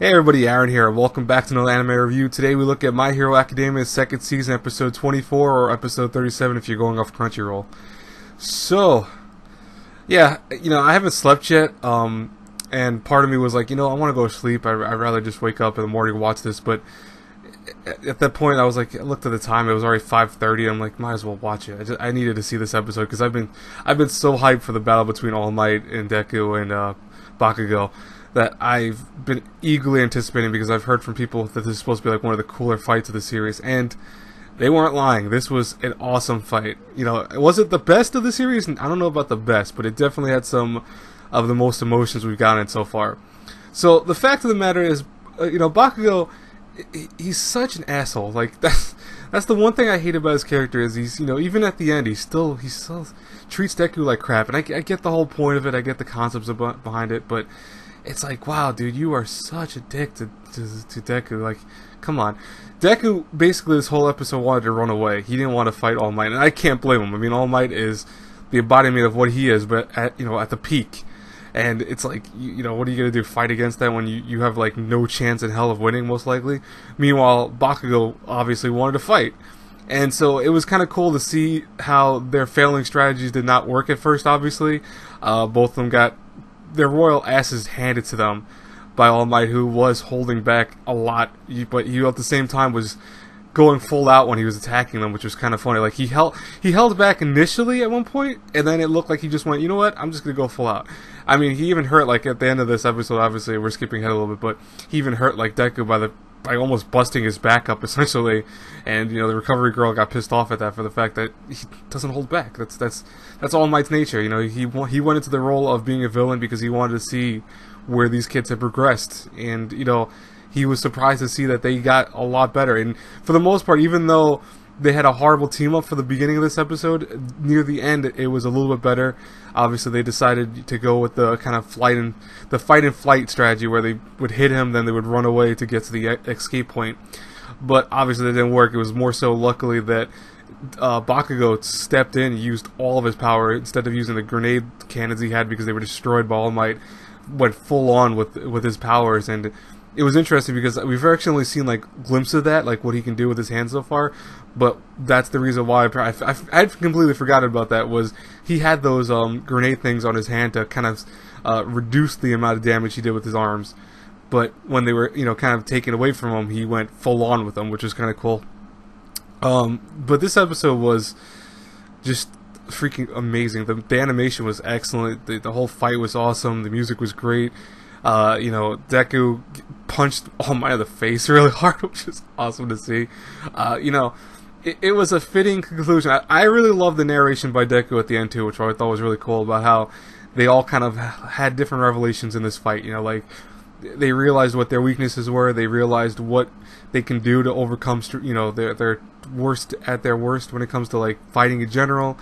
Hey everybody, Aaron here, welcome back to another anime review. Today we look at My Hero Academia's second season, episode 24, or episode 37 if you're going off Crunchyroll. So, yeah, you know, I haven't slept yet, um, and part of me was like, you know, I want to go to sleep. I, I'd rather just wake up in the morning and watch this, but at that point I was like, I looked at the time, it was already 5.30, I'm like, might as well watch it. I, just, I needed to see this episode, because I've been, I've been so hyped for the battle between All Might and Deku and, uh, Bakugo that I've been eagerly anticipating because I've heard from people that this is supposed to be like one of the cooler fights of the series, and they weren't lying. This was an awesome fight. You know, was it the best of the series? I don't know about the best, but it definitely had some of the most emotions we've gotten so far. So the fact of the matter is, uh, you know, Bakugo, he's such an asshole. Like that's that's the one thing I hate about his character is he's you know even at the end he still he still treats Deku like crap, and I, I get the whole point of it. I get the concepts behind it, but it's like, wow, dude, you are such a dick to, to, to Deku. Like, come on. Deku, basically, this whole episode wanted to run away. He didn't want to fight All Might, and I can't blame him. I mean, All Might is the embodiment of what he is, but at, you know, at the peak. And it's like, you, you know, what are you going to do? Fight against that when you, you have, like, no chance in hell of winning, most likely? Meanwhile, Bakugo obviously wanted to fight. And so it was kind of cool to see how their failing strategies did not work at first, obviously. Uh, both of them got their royal asses handed to them by All Might, who was holding back a lot, but he at the same time was going full out when he was attacking them, which was kind of funny. Like he held he held back initially at one point, and then it looked like he just went, you know what, I'm just gonna go full out. I mean, he even hurt like at the end of this episode. Obviously, we're skipping ahead a little bit, but he even hurt like Deku by the by almost busting his back up essentially, and you know the recovery girl got pissed off at that for the fact that he doesn't hold back. That's that's that's All Might's nature. You know he he went into the role of being a villain because he wanted to see where these kids had progressed, and you know he was surprised to see that they got a lot better. And for the most part, even though they had a horrible team up for the beginning of this episode. Near the end, it was a little bit better. Obviously, they decided to go with the kind of flight and the fight and flight strategy, where they would hit him, then they would run away to get to the escape point. But obviously, that didn't work. It was more so luckily that uh, Bakugo stepped in, used all of his power instead of using the grenade cannons he had because they were destroyed by All Might. Went full on with with his powers and it was interesting because we've actually only seen like glimpses of that, like what he can do with his hands so far. But that's the reason why I, I, I completely forgot about that. Was he had those um, grenade things on his hand to kind of uh, reduce the amount of damage he did with his arms. But when they were you know kind of taken away from him, he went full on with them, which was kind of cool. Um, but this episode was just freaking amazing. The, the animation was excellent. The, the whole fight was awesome. The music was great. Uh, you know, Deku punched All Might in the face really hard, which is awesome to see. Uh, you know, it, it, was a fitting conclusion. I, I, really love the narration by Deku at the end too, which I thought was really cool about how they all kind of had different revelations in this fight. You know, like they realized what their weaknesses were. They realized what they can do to overcome, you know, their their worst at their worst when it comes to like fighting in general.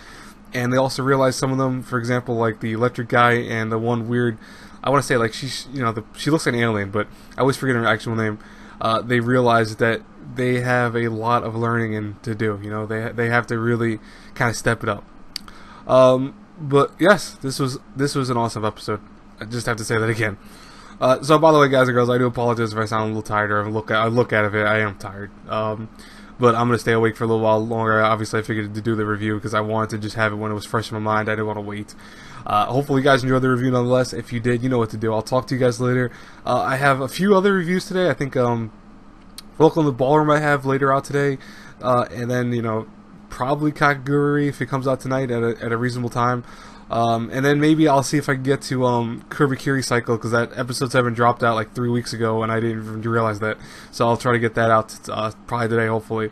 And they also realized some of them, for example, like the electric guy and the one weird I want to say like she's you know the, she looks like an alien, but I always forget her actual name. Uh, they realize that they have a lot of learning and to do. You know, they they have to really kind of step it up. Um, but yes, this was this was an awesome episode. I just have to say that again. Uh, so by the way, guys and girls, I do apologize if I sound a little tired or I look I look out of it. I am tired. Um, but I'm gonna stay awake for a little while longer. Obviously, I figured to do the review because I wanted to just have it when it was fresh in my mind. I didn't want to wait. Uh, hopefully, you guys enjoyed the review nonetheless. If you did, you know what to do. I'll talk to you guys later. Uh, I have a few other reviews today. I think um, Welcome to the Ballroom I have later out today, uh, and then you know probably Kakegurui if it comes out tonight at a, at a reasonable time. Um, and then maybe I'll see if I can get to um, Kiri Cycle because that episode 7 dropped out like three weeks ago and I didn't even realize that. So I'll try to get that out uh, probably today, hopefully.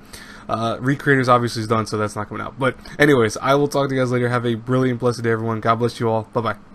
Uh, Recreators obviously is done, so that's not coming out. But anyways, I will talk to you guys later. Have a brilliant, blessed day, everyone. God bless you all. Bye bye.